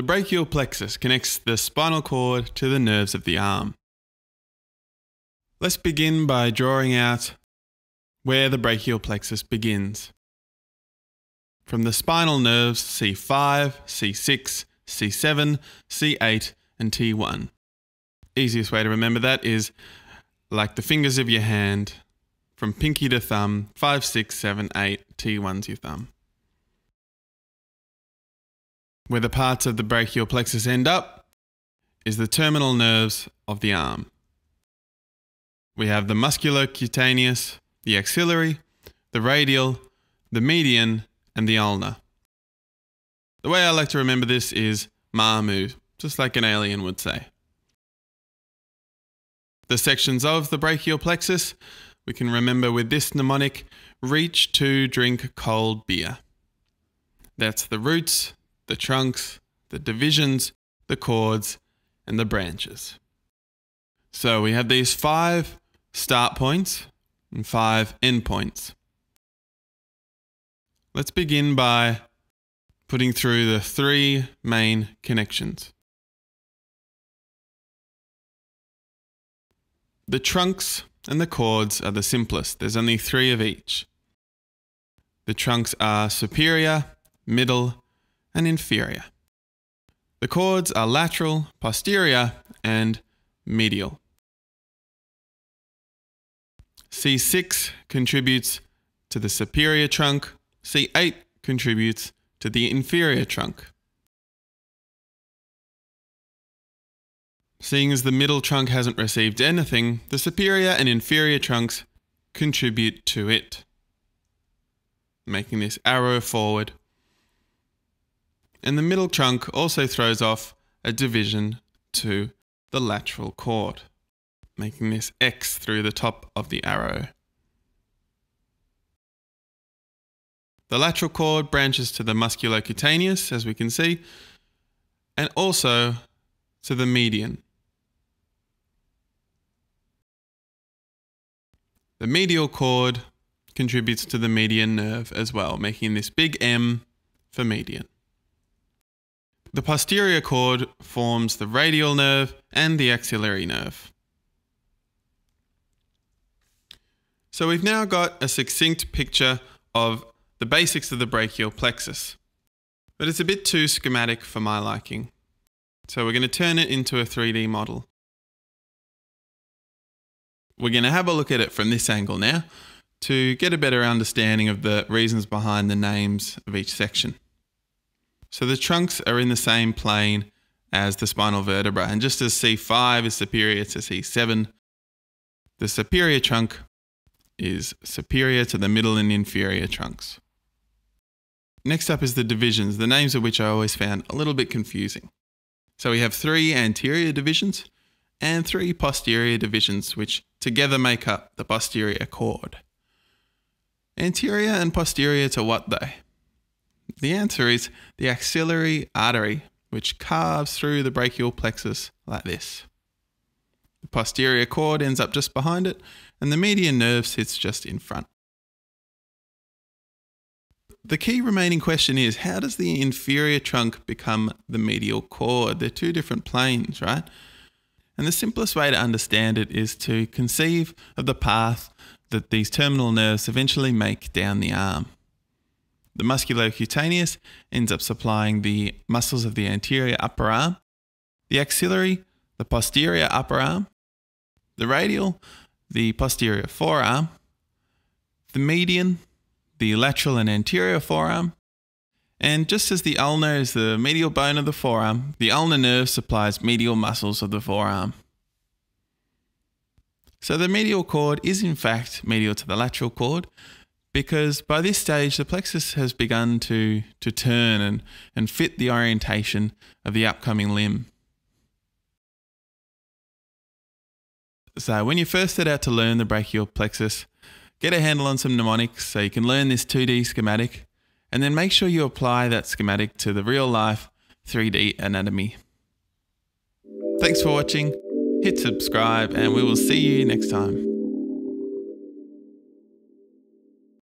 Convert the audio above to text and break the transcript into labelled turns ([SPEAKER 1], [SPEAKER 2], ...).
[SPEAKER 1] The brachial plexus connects the spinal cord to the nerves of the arm. Let's begin by drawing out where the brachial plexus begins. From the spinal nerves C5, C6, C7, C8, and T1. Easiest way to remember that is like the fingers of your hand, from pinky to thumb, 5, 6, 7, 8, T1's your thumb. Where the parts of the brachial plexus end up is the terminal nerves of the arm. We have the musculocutaneous, the axillary, the radial, the median, and the ulnar. The way I like to remember this is Mamu, just like an alien would say. The sections of the brachial plexus we can remember with this mnemonic reach to drink cold beer. That's the roots, the trunks, the divisions, the cords, and the branches. So we have these five start points and five end points. Let's begin by putting through the three main connections. The trunks and the cords are the simplest. There's only three of each. The trunks are superior, middle, and inferior. The cords are lateral, posterior, and medial. C6 contributes to the superior trunk, C8 contributes to the inferior trunk. Seeing as the middle trunk hasn't received anything, the superior and inferior trunks contribute to it, making this arrow forward. And the middle trunk also throws off a division to the lateral cord, making this X through the top of the arrow. The lateral cord branches to the musculocutaneous, as we can see, and also to the median. The medial cord contributes to the median nerve as well, making this big M for median. The posterior cord forms the radial nerve and the axillary nerve. So we've now got a succinct picture of the basics of the brachial plexus. But it's a bit too schematic for my liking. So we're going to turn it into a 3D model. We're going to have a look at it from this angle now to get a better understanding of the reasons behind the names of each section. So the trunks are in the same plane as the spinal vertebra, and just as C5 is superior to C7, the superior trunk is superior to the middle and inferior trunks. Next up is the divisions, the names of which I always found a little bit confusing. So we have three anterior divisions and three posterior divisions, which together make up the posterior cord. Anterior and posterior to what though? The answer is the axillary artery, which carves through the brachial plexus like this. The posterior cord ends up just behind it, and the median nerve sits just in front. The key remaining question is how does the inferior trunk become the medial cord? They're two different planes, right? And the simplest way to understand it is to conceive of the path that these terminal nerves eventually make down the arm. The musculocutaneous ends up supplying the muscles of the anterior upper arm, the axillary, the posterior upper arm, the radial, the posterior forearm, the median, the lateral and anterior forearm. And just as the ulnar is the medial bone of the forearm, the ulnar nerve supplies medial muscles of the forearm. So the medial cord is in fact medial to the lateral cord because by this stage the plexus has begun to, to turn and, and fit the orientation of the upcoming limb. So when you first set out to learn the brachial plexus, Get a handle on some mnemonics so you can learn this 2D schematic, and then make sure you apply that schematic to the real life 3D anatomy. Thanks for watching, hit subscribe, and we will see you next time.